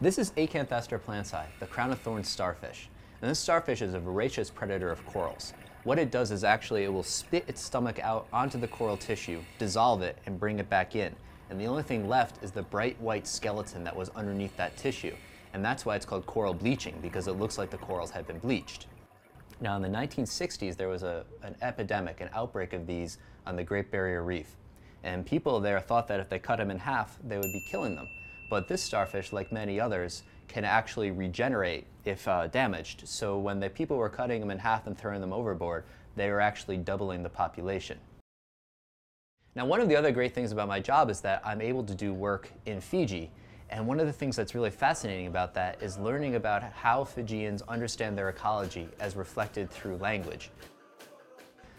This is Acanthaster planci, the crown of thorns starfish. And this starfish is a voracious predator of corals. What it does is actually it will spit its stomach out onto the coral tissue, dissolve it, and bring it back in. And the only thing left is the bright white skeleton that was underneath that tissue. And that's why it's called coral bleaching, because it looks like the corals had been bleached. Now, in the 1960s, there was a, an epidemic, an outbreak of these on the Great Barrier Reef. And people there thought that if they cut them in half, they would be killing them. But this starfish, like many others, can actually regenerate if uh, damaged. So when the people were cutting them in half and throwing them overboard, they were actually doubling the population. Now, one of the other great things about my job is that I'm able to do work in Fiji. And one of the things that's really fascinating about that is learning about how Fijians understand their ecology as reflected through language.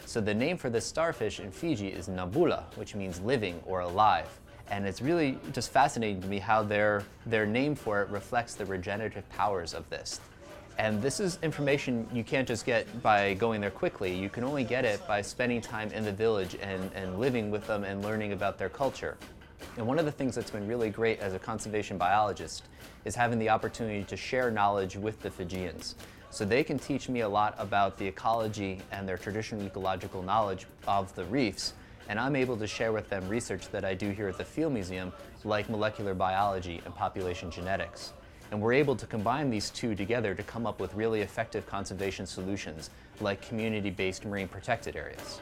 So the name for this starfish in Fiji is Nabula, which means living or alive. And it's really just fascinating to me how their, their name for it reflects the regenerative powers of this. And this is information you can't just get by going there quickly. You can only get it by spending time in the village and, and living with them and learning about their culture. And one of the things that's been really great as a conservation biologist is having the opportunity to share knowledge with the Fijians. So they can teach me a lot about the ecology and their traditional ecological knowledge of the reefs, and I'm able to share with them research that I do here at the Field Museum, like molecular biology and population genetics. And we're able to combine these two together to come up with really effective conservation solutions, like community-based marine protected areas.